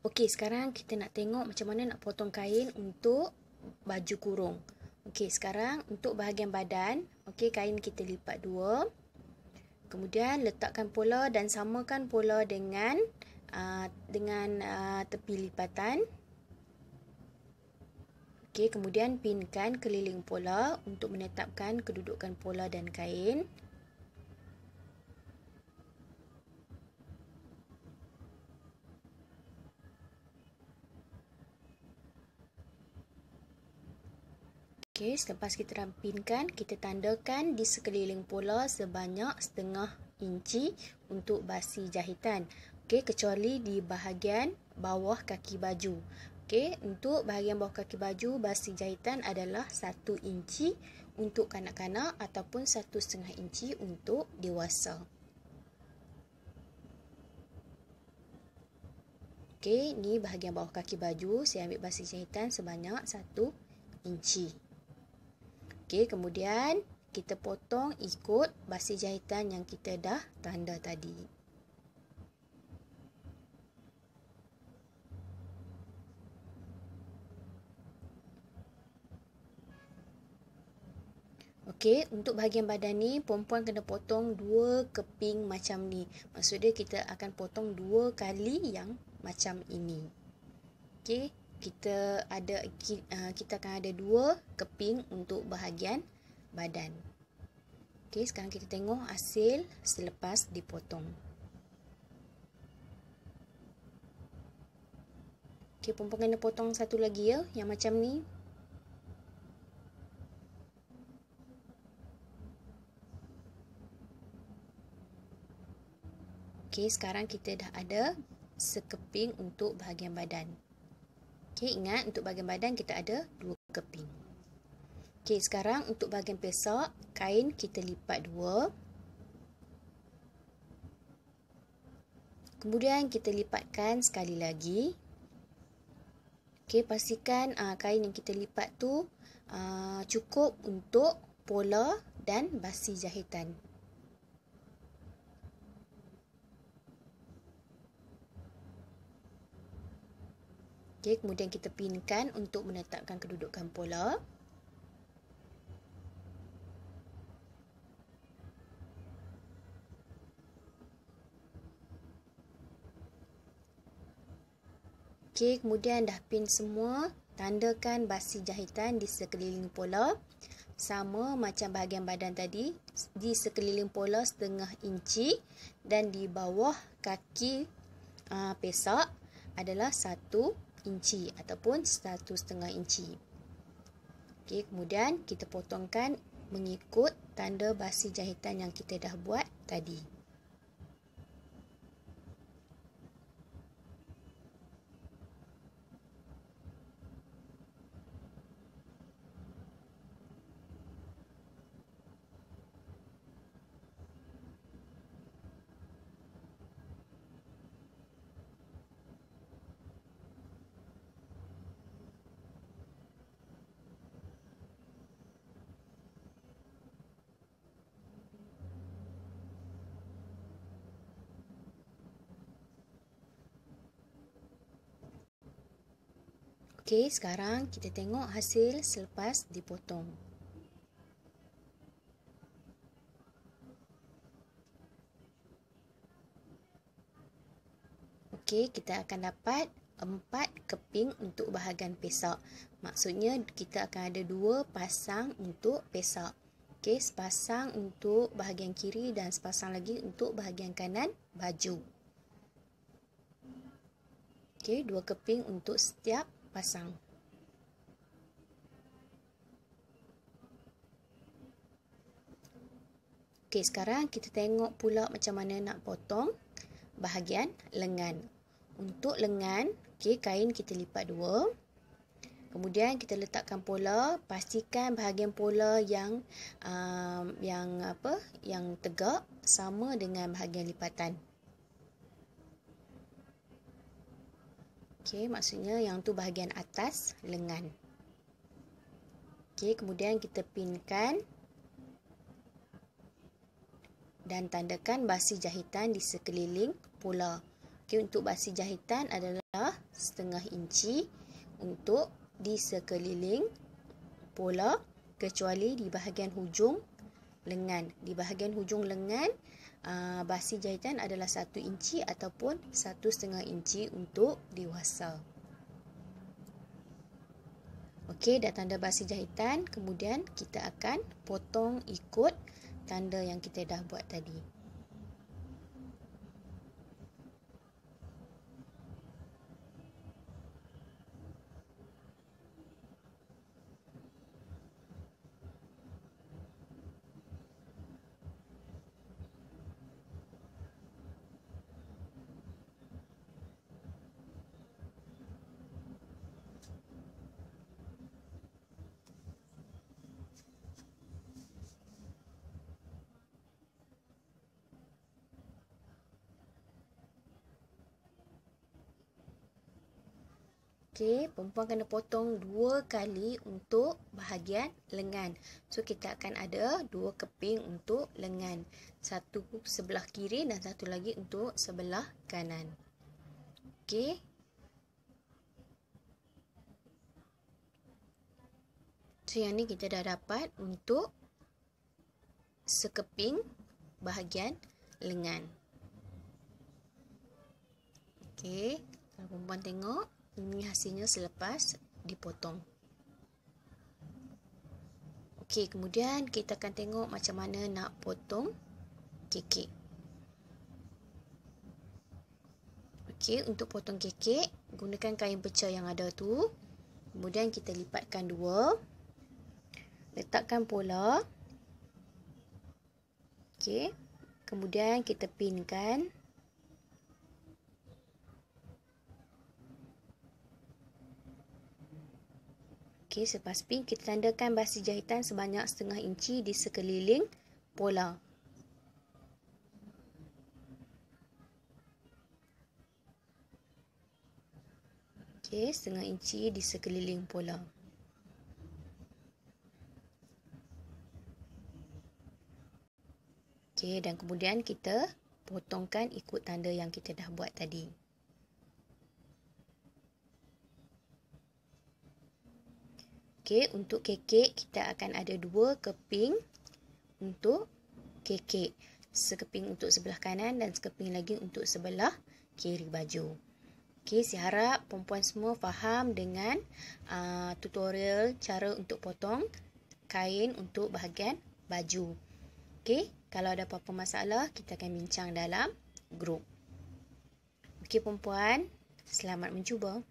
Okey, sekarang kita nak tengok macam mana nak potong kain untuk baju kurung. Okey, sekarang untuk bahagian badan, okey kain kita lipat dua. Kemudian letakkan pola dan samakan pola dengan uh, dengan uh, tepi lipatan. Okey, kemudian pinkan keliling pola untuk menetapkan kedudukan pola dan kain. Okey, selepas kita rampinkan, kita tandakan di sekeliling pola sebanyak setengah inci untuk basi jahitan. Okey, kecuali di bahagian bawah kaki baju. Okey, untuk bahagian bawah kaki baju, basi jahitan adalah satu inci untuk kanak-kanak ataupun satu setengah inci untuk dewasa. Okey, ni bahagian bawah kaki baju. Saya ambil basi jahitan sebanyak satu inci. Okey, kemudian kita potong ikut basi jahitan yang kita dah tanda tadi. Okey, untuk bahagian badan ni perempuan kena potong dua keping macam ni. Maksudnya kita akan potong dua kali yang macam ini. Okey, kita ada uh, kita akan ada dua keping untuk bahagian badan. Okey, sekarang kita tengok hasil selepas dipotong. Okey, perempuan kena potong satu lagi ya, yang macam ni. Okey, sekarang kita dah ada sekeping untuk bahagian badan. Okey, ingat untuk bahagian badan kita ada dua keping. Okey, sekarang untuk bahagian pesak, kain kita lipat dua. Kemudian kita lipatkan sekali lagi. Okey, pastikan uh, kain yang kita lipat tu uh, cukup untuk pola dan basi jahitan. Okey, kemudian kita pinkan untuk menetapkan kedudukan pola. Okey, kemudian dah pin semua, tandakan basi jahitan di sekeliling pola. Sama macam bahagian badan tadi, di sekeliling pola setengah inci dan di bawah kaki uh, pesak adalah satu inci ataupun satu setengah inci. Okey, kemudian kita potongkan mengikut tanda basi jahitan yang kita dah buat tadi. Okey, sekarang kita tengok hasil selepas dipotong. Okey, kita akan dapat empat keping untuk bahagian pesak. Maksudnya kita akan ada dua pasang untuk pesak. Okey, sepasang untuk bahagian kiri dan sepasang lagi untuk bahagian kanan baju. Okey, dua keping untuk setiap pasang. Okey, sekarang kita tengok pula macam mana nak potong bahagian lengan. Untuk lengan, okey, kain kita lipat dua. Kemudian kita letakkan pola, pastikan bahagian pola yang um, yang apa? yang tegak sama dengan bahagian lipatan. Okey, maksudnya yang tu bahagian atas lengan. Okey, kemudian kita pinkan dan tandakan basi jahitan di sekeliling pola. Okey, untuk basi jahitan adalah setengah inci untuk di sekeliling pola kecuali di bahagian hujung lengan. Di bahagian hujung lengan, uh, basi jahitan adalah satu inci ataupun satu setengah inci untuk dewasa. Okey, dah tanda basi jahitan. Kemudian kita akan potong ikut tanda yang kita dah buat tadi. Okey, perempuan kena potong dua kali untuk bahagian lengan. So, kita akan ada dua keping untuk lengan. Satu sebelah kiri dan satu lagi untuk sebelah kanan. Okey. So, yang ni kita dah dapat untuk sekeping bahagian lengan. Okey, kalau perempuan tengok. Ini hasilnya selepas dipotong. Okey, kemudian kita akan tengok macam mana nak potong kekek. Okey, untuk potong kekek, gunakan kain pecah yang ada tu. Kemudian kita lipatkan dua. Letakkan pola. Okey. Kemudian kita pinkan. Okey, selepas pin kita tandakan basi jahitan sebanyak setengah inci di sekeliling pola. Okey, setengah inci di sekeliling pola. Okey, dan kemudian kita potongkan ikut tanda yang kita dah buat tadi. Okey, untuk kekek kita akan ada dua keping untuk kekek. Sekeping untuk sebelah kanan dan sekeping lagi untuk sebelah kiri baju. Okey, saya harap perempuan semua faham dengan uh, tutorial cara untuk potong kain untuk bahagian baju. Okey, kalau ada apa-apa masalah, kita akan bincang dalam grup. Okey, perempuan, selamat mencuba.